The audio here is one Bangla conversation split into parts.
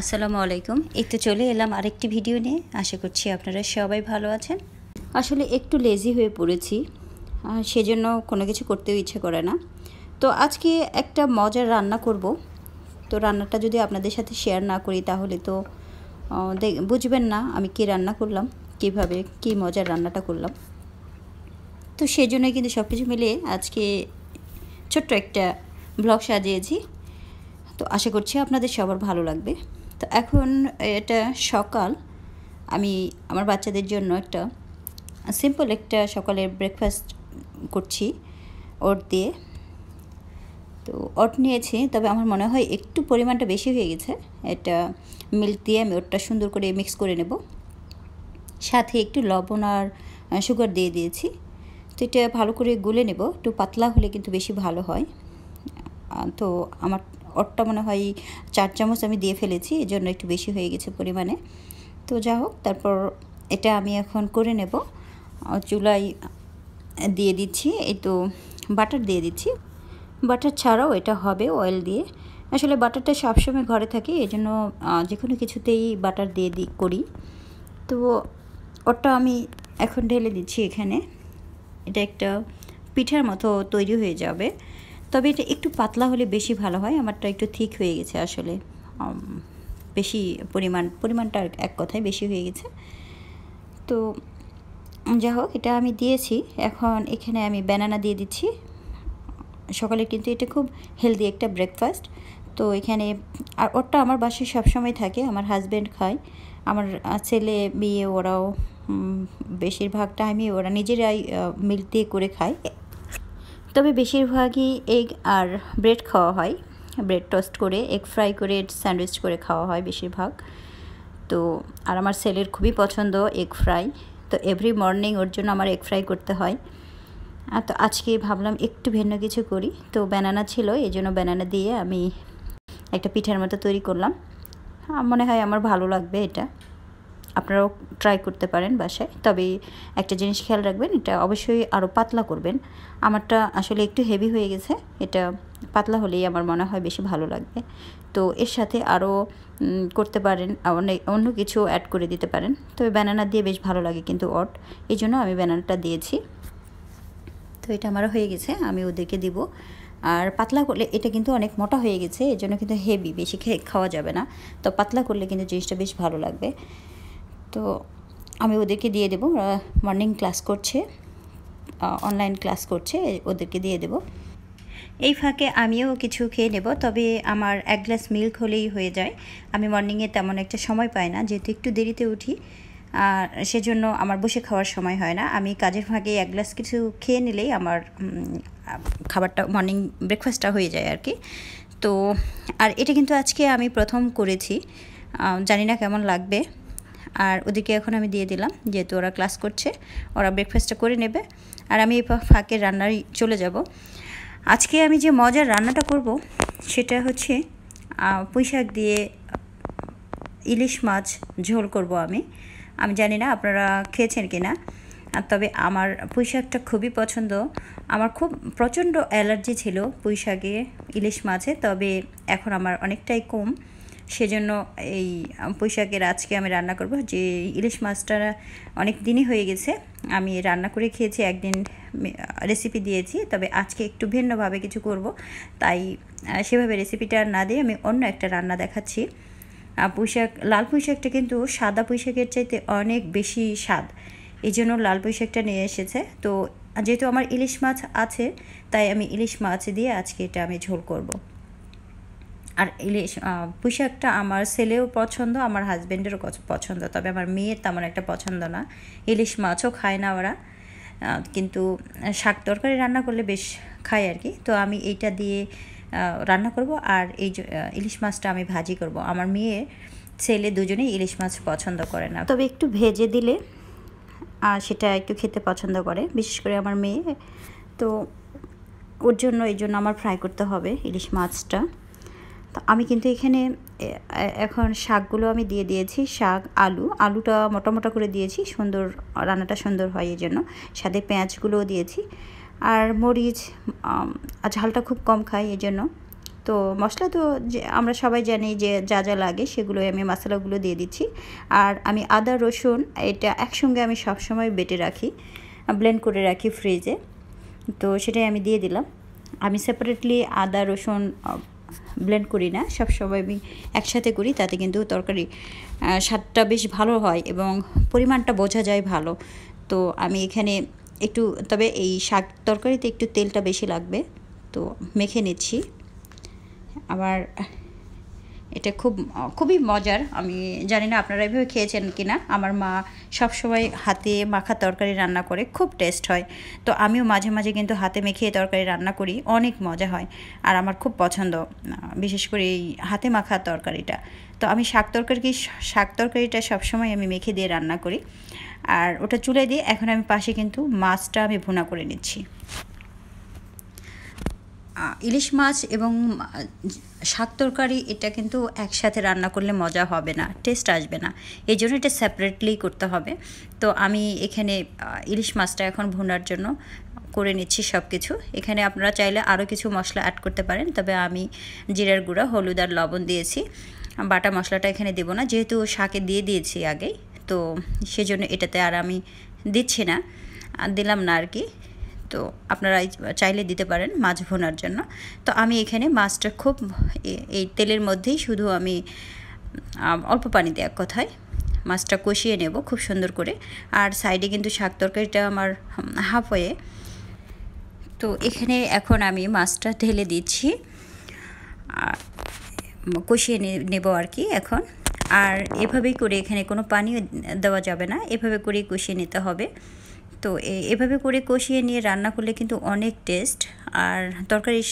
আসসালামু আলাইকুম। এই তো চলে এলাম আরেকটি ভিডিও নিয়ে। আশা করছি আপনারা সবাই ভালো আছেন। আসলে একটু লেজি হয়ে পড়েছি সেজন্য কোনো কিছু করতেও ইচ্ছে করে না। তো আজকে একটা মজার রান্না করব। তো রান্নাটা যদি আপনাদের সাথে শেয়ার না করি তাহলে তো বুঝবেন না আমি কি রান্না করলাম, কীভাবে কি মজার রান্নাটা করলাম। তো সেই জন্যই কিন্তু সব কিছু মিলিয়ে আজকে ছোট্ট একটা ব্লগ সাজিয়েছি। তো আশা করছি আপনাদের সবার ভালো লাগবে। তো এখন এটা সকাল। আমি আমার বাচ্চাদের জন্য একটা সিম্পল একটা সকালের ব্রেকফাস্ট করছি ওট দিয়ে। তো ওট নিয়েছি, তবে আমার মনে হয় একটু পরিমাণটা বেশি হয়ে গেছে। এটা মিল্ক দিয়ে আমি ওটটা সুন্দর করে মিক্স করে নেব। সাথে একটু লবণ আর সুগার দিয়ে দিয়েছি। তো এটা ভালো করে গুলে নেব। একটু পাতলা হলে কিন্তু বেশি ভালো হয়। তো আমার অটটা মনে হয় চার চামচ আমি দিয়ে ফেলেছি এই জন্য একটু বেশি হয়ে গেছে পরিমাণে। তো যা হোক, তারপর এটা আমি এখন করে নেব। চুলাই দিয়ে দিচ্ছি, এই তো বাটার দিয়ে দিচ্ছি। বাটার ছাড়াও এটা হবে অয়েল দিয়ে। আসলে বাটারটা সবসময় ঘরে থাকে এই জন্য যে কোনো কিছুতেই বাটার দিয়ে দিই করি। তো ওটা আমি এখন ঢেলে দিচ্ছি এখানে। এটা একটা পিঠার মতো তৈরি হয়ে যাবে। তবে এটা একটু পাতলা হলে বেশি ভালো হয়, আমারটা একটু থিক হয়ে গেছে আসলে। বেশি পরিমাণ, পরিমাণটা এক কথায় বেশি হয়ে গেছে। তো, যা হোক, এটা আমি দিয়েছি। এখন এখানে আমি ব্যানানা দিয়ে দিচ্ছি। সকালে কিন্তু এটা খুব হেলদি একটা ব্রেকফাস্ট তো এখানে, আর ওরটা আমার বাসায় সবসময় থাকে, আমার হাজব্যান্ড খায়। আমার ছেলে, মেয়ে, ওরাও বেশিরভাগ টাইমে ওরা নিজেরাই মিল্ক দিয়ে করে খায়। তবে বেশিরভাগই এগ আর ব্রেড খাওয়া হয়। ব্রেড টোস্ট করে এগ ফ্রাই করে স্যান্ডউইচ করে খাওয়া হয় বেশিরভাগ। তো, আর আমার ছেলের খুবই পছন্দ এগ ফ্রাই তো এভরি মর্নিং ওর জন্য আমার এগ ফ্রাই করতে হয়। আর তো আজকে ভাবলাম একটু ভিন্ন কিছু করি। তো ব্যানানা ছিল, এই জন্য ব্যানানা দিয়ে আমি একটা পিঠার মতো তৈরি করলাম। মনে হয় আমার ভালো লাগবে এটা। আপনারাও ট্রাই করতে পারেন বাসায়। তবে একটা জিনিস খেয়াল রাখবেন, এটা অবশ্যই আরও পাতলা করবেন। আমারটা আসলে একটু হেভি হয়ে গেছে, এটা পাতলা হলেই আমার মনে হয় বেশি ভালো লাগবে। তো এর সাথে আরও করতে পারেন, অনেক, অন্য কিছু অ্যাড করে দিতে পারেন। তবে ব্যানানা দিয়ে বেশ ভালো লাগে কিন্তু অট এই জন্য আমি ব্যানানাটা দিয়েছি। তো এটা আমারও হয়ে গেছে, আমি ওদেরকে দিব। আর পাতলা করলে এটা কিন্তু অনেক মোটা হয়ে গেছে, এর জন্য কিন্তু হেভি বেশি খাওয়া যাবে না। তো পাতলা করলে কিন্তু জিনিসটা বেশ ভালো লাগবে। তো আমি ওদেরকে দিয়ে দেবো, ওরা মর্নিং ক্লাস করছে অনলাইন ক্লাস করছে, ওদেরকে দিয়ে দেবো। এই ফাঁকে আমিও কিছু খেয়ে নেব, তবে আমার এক গ্লাস মিল্ক হলেই হয়ে যায়। আমি মর্নিংয়ে তেমন একটা সময় পাই না, যেহেতু একটু দেরিতে উঠি, আর সেজন্য আমার বসে খাওয়ার সময় হয় না। আমি কাজের ফাঁকে এক গ্লাস কিছু খেয়ে নিলেই আমার খাবারটা মর্নিং ব্রেকফাস্টটা হয়ে যায় আর কি। তো, আর এটা কিন্তু আজকে আমি প্রথম করেছি জানি না কেমন লাগবে। আর ওদিকে এখন আমি দিয়ে দিলাম, যেহেতু ওরা ক্লাস করছে, ওরা ব্রেকফাস্টটা করে নেবে। আর আমি এই ফাঁকে রান্নায় চলে যাব। আজকে আমি যে মজার রান্নাটা করব, সেটা হচ্ছে পুঁই শাক দিয়ে ইলিশ মাছ ঝোল করব আমি। আমি জানি না আপনারা খেয়েছেন কি না তবে আমার পুঁই শাকটা খুবই পছন্দ। আমার খুব প্রচণ্ড অ্যালার্জি ছিল পুঁই শাকে ইলিশ মাছে, তবে এখন আমার অনেকটাই কম। সেজন্য এই পুঁইশাকের আজকে আমি রান্না করব। যে ইলিশ মাছটা অনেক দিনই হয়ে গেছে, আমি রান্না করে খেয়েছি, একদিন রেসিপি দিয়েছি, তবে আজকে একটু ভিন্নভাবে কিছু করব। তাই সেভাবে রেসিপিটা না দিয়ে আমি অন্য একটা রান্না দেখাচ্ছি। পুঁইশাক লাল পুঁইশাকটা কিন্তু সাদা পুঁইশাকের চাইতে অনেক বেশি স্বাদ। এই জন্য লাল পুঁইশাকটা নিয়ে এসেছে। তো, যেহেতু আমার ইলিশ মাছ আছে, তাই আমি ইলিশ মাছ দিয়ে আজকে এটা আমি ঝোল করব। আর ইলিশ পুঁইশাকটা আমার ছেলেও পছন্দ, আমার হাজব্যান্ডেরও পছন্দ। তবে আমার মেয়ের তেমন একটা পছন্দ না। ইলিশ মাছও খায় না ওরা। কিন্তু শাক তরকারি রান্না করলে বেশ খায় আর কি। তো আমি এইটা দিয়ে রান্না করব আর এই ইলিশ মাছটা আমি ভাজি করব। আমার মেয়ে, ছেলে দুজনেই ইলিশ মাছ পছন্দ করে না। তবে একটু ভেজে দিলে আর সেটা একটু খেতে পছন্দ করে, বিশেষ করে আমার মেয়ে। তো ওর জন্য, এই জন্য আমার ফ্রাই করতে হবে ইলিশ মাছটা। তো আমি কিন্তু এখানে এখন শাকগুলো আমি দিয়ে দিয়েছি, শাক, আলু, আলুটা মোটা মোটা করে দিয়েছি, সুন্দর, রান্নাটা সুন্দর হয় এই জন্য। সাথে পেঁয়াজগুলোও দিয়েছি। আর মরিচ ঝালটা খুব কম খাই এই জন্য। তো মশলা তো যে, আমরা সবাই জানি যে যা যা লাগে সেগুলোই আমি মশলাগুলো দিয়ে দিচ্ছি। আর আমি আদা, রসুন, এটা একসঙ্গে আমি সবসময় বেটে রাখি, ব্লেন্ড করে রাখি ফ্রিজে। তো সেটাই আমি দিয়ে দিলাম। আমি সেপারেটলি আদা, রসুন ব্লেন্ড করি না। সব সময় আমি একসাথে করি, তাতে কিন্তু তরকারি স্বাদটা বেশ ভালো হয় এবং পরিমাণটা বোঝা যায় ভালো। তো আমি এখানে একটু, তবে এই শাক তরকারিতে একটু তেলটা বেশি লাগবে, তো মেখে নিচ্ছি। আবার এটা খুব, খুবই মজার। আমি জানি না আপনারা এভাবে খেয়েছেন কি না আমার মা সবসময় হাতে মাখা তরকারি রান্না করে, খুব টেস্ট হয়। তো আমিও মাঝে মাঝে কিন্তু হাতে মেখে তরকারি রান্না করি, অনেক মজা হয়। আর আমার খুব পছন্দ, বিশেষ করে এই হাতে মাখা তরকারিটা। তো আমি শাক তরকারি শাক তরকারিটা সবসময় আমি মেখে দিয়ে রান্না করি। আর ওটা চুলে দিয়ে এখন আমি পাশে কিন্তু মাছটা আমি ভুনা করে নিচ্ছি। ইলিশ মাছ এবং শাক তরকারি এটা কিন্তু একসাথে রান্না করলে মজা হবে না টেস্ট আসবে না। এই জন্য এটা সেপারেটলি করতে হবে। তো আমি এখানে ইলিশ মাছটা এখন ভুনার জন্য করে নিচ্ছি সব কিছু এখানে আপনারা চাইলে আরও কিছু মশলা অ্যাড করতে পারেন, তবে আমি জিরার গুঁড়া, হলুদ আর লবণ দিয়েছি। বাটা মশলাটা এখানে দেবো না, যেহেতু শাকে দিয়ে দিয়েছি আগেই, তো সেজন্য এটাতে আর আমি দিচ্ছি না। দিলাম না আর কি। তো আপনারা চাইলে দিতে পারেন মাছ ভোনার জন্য। তো আমি এখানে মাছটা খুব এই তেলের মধ্যেই শুধু আমি অল্প পানিতে এক কথায় মাছটা কষিয়ে নেব খুব সুন্দর করে। আর সাইডে কিন্তু শাক তরকারিটা আমার হাফ হয়ে তো এখানে এখন আমি মাছটা ঢেলে দিচ্ছি। কষিয়ে নেব আর কি এখন। আর এভাবেই করে এখানে কোনো পানিও দেওয়া যাবে না। এভাবে করেই কষিয়ে নিতে হবে। তো এভাবে করে কষিয়ে নিয়ে রান্না করলে কিন্তু অনেক টেস্ট আর তরকারির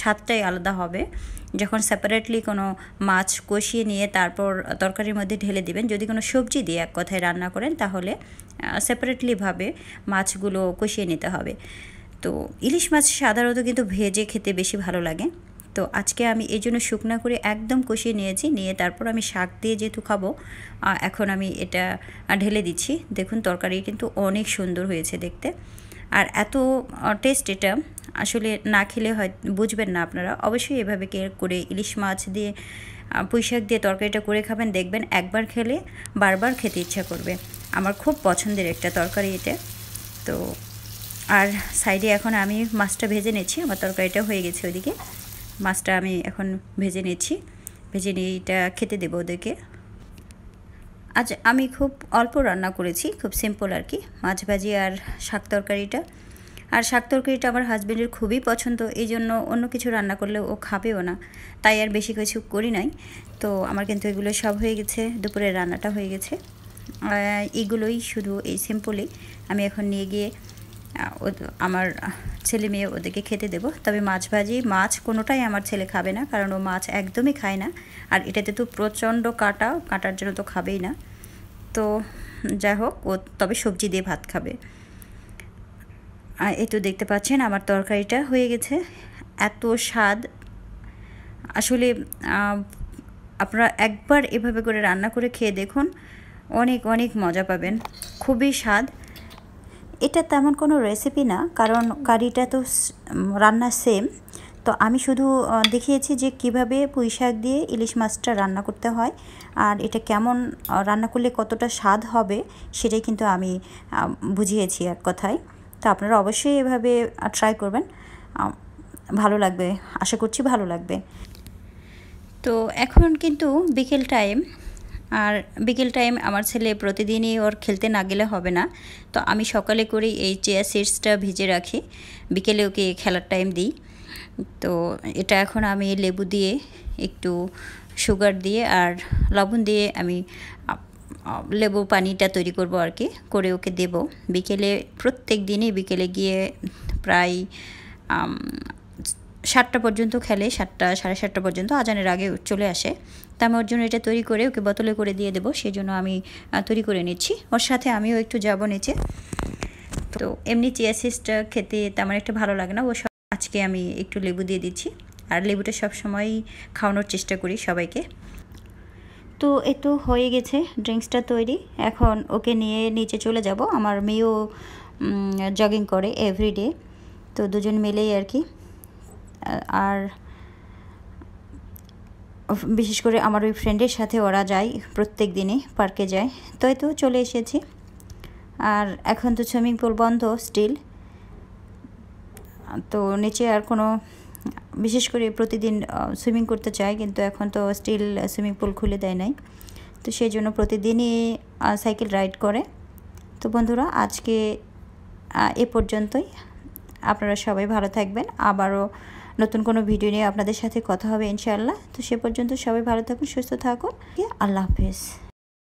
স্বাদটাই আলাদা হবে। যখন সেপারেটলি কোনো মাছ কষিয়ে নিয়ে তারপর তরকারির মধ্যে ঢেলে দিবেন, যদি কোনো সবজি দিয়ে এক কথায় রান্না করেন তাহলে সেপারেটলিভাবে মাছগুলো কষিয়ে নিতে হবে। তো ইলিশ মাছ সাধারণত কিন্তু ভেজে খেতে বেশি ভালো লাগে। তো আজকে আমি এই জন্য শুকনা করে একদম কষিয়ে নিয়েছি। নিয়ে তারপর আমি শাক দিয়ে যেহেতু খাব এখন আমি এটা ঢেলে দিচ্ছি। দেখুন তরকারি কিন্তু অনেক সুন্দর হয়েছে দেখতে। আর এত টেস্ট এটা আসলে না খেলে হয় বুঝবেন না আপনারা। অবশ্যই এভাবে কে করে ইলিশ মাছ দিয়ে পুঁই শাক দিয়ে তরকারিটা করে খাবেন, দেখবেন একবার খেলে বারবার খেতে ইচ্ছা করবে। আমার খুব পছন্দের একটা তরকারি এটা। তো, আর সাইডে এখন আমি মাছটা ভেজে নিচ্ছি। আমার তরকারিটা হয়ে গেছে ওইদিকে। মাছটা আমি এখন ভেজে নিচ্ছি। ভেজে নিয়ে এটা খেতে দেবো ওদেরকে। আজ আমি খুব অল্প রান্না করেছি, খুব সিম্পল আর কি, মাছ ভাজি আর শাক তরকারিটা। আর শাক তরকারিটা আমার হাজব্যান্ডের খুবই পছন্দ, এই জন্য অন্য কিছু রান্না করলে ও খাবেও না। তাই আর বেশি কিছু করি নাই। তো আমার কিন্তু এগুলো সব হয়ে গেছে, দুপুরের রান্নাটা হয়ে গেছে। এগুলোই শুধু এই সিম্পলি আমি এখন নিয়ে গিয়ে আমার ছেলে মেয়ে ওদেরকে খেতে দেবো। তবে মাছ ভাজি, মাছ কোনোটাই আমার ছেলে খাবে না, কারণ ও মাছ একদমই খায় না। আর এটাতে তো প্রচণ্ড কাটা, কাটার জন্য তো খাবেই না। তো যাই হোক, ও তবে সবজি দিয়ে ভাত খাবে। এই তো দেখতে পাচ্ছেন আমার তরকারিটা হয়ে গেছে। এত স্বাদ। আসলে আপনারা একবার এভাবে করে রান্না করে খেয়ে দেখুন, অনেক অনেক মজা পাবেন। খুবই স্বাদ। এটা তেমন কোনো রেসিপি না, কারণ কারিটা তো রান্না সেম তো আমি শুধু দেখিয়েছি যে কীভাবে পুঁই শাক দিয়ে ইলিশ মাছটা রান্না করতে হয়, আর এটা কেমন রান্না করলে কতটা স্বাদ হবে সেটাই কিন্তু আমি বুঝিয়েছি এক কথায়। তো আপনারা অবশ্যই এভাবে ট্রাই করবেন। ভালো লাগবে, আশা করছি ভালো লাগবে। তো এখন কিন্তু বিকেল টাইম আর বিকেল টাইম আমার ছেলে প্রতিদিনই ওর খেলতে না গেলে হবে না। তো আমি সকালে করে এই চেয়ার সিডসটা ভিজে রাখি। বিকেলে ওকে খেলার টাইম দিই। তো এটা এখন আমি লেবু দিয়ে একটু সুগার দিয়ে আর লবণ দিয়ে আমি লেবু পানিটা তৈরি করব আর কি, করে ওকে দেব। বিকেলে, প্রত্যেক দিনই বিকেলে গিয়ে প্রায় সাতটা পর্যন্ত খেলে, সাতটা, সাড়ে সাতটা পর্যন্ত আজানের আগে চলে আসে। তা আমি ওর জন্য এটা তৈরি করে ওকে বোতলে করে দিয়ে দেবো সেই জন্য আমি তৈরি করে নিচ্ছি। ওর সাথে আমিও একটু যাব নিচে। তো এমনি চিয়াসিসটা খেতে তেমন একটা ভালো লাগে না। ও আজকে আমি একটু লেবু দিয়ে দিচ্ছি। আর লেবুটা সব সময়ই খাওয়ানোর চেষ্টা করি সবাইকে। তো এ তো হয়ে গেছে ড্রিঙ্কসটা তৈরি। এখন ওকে নিয়ে নিচে চলে যাব। আমার মেয়েও জগিং করে এভরিডে তো দুজন মিলেই আর কি। আর বিশেষ করে আমার ওই ফ্রেন্ডের সাথে ওরা যায়, প্রত্যেক দিনই পার্কে যায়। তো তো চলে এসেছি। আর এখন তো সুইমিং পুল বন্ধ স্টিল তো নিচে আর কোনো, বিশেষ করে প্রতিদিন সুইমিং করতে চায়, কিন্তু এখন তো স্টিল সুইমিং পুল খুলে দেয় নাই। তো সেই জন্য প্রতিদিনই সাইকেল রাইড করে। তো বন্ধুরা, আজকে এ পর্যন্তই। আপনারা সবাই ভালো থাকবেন। আবারও নতুন কোনো ভিডিও নিয়ে আপনাদের সাথে কথা হবে ইনশাআল্লাহ। তো সে পর্যন্ত সবাই ভালো থাকুন, সুস্থ থাকুন। আল্লাহ হাফেজ।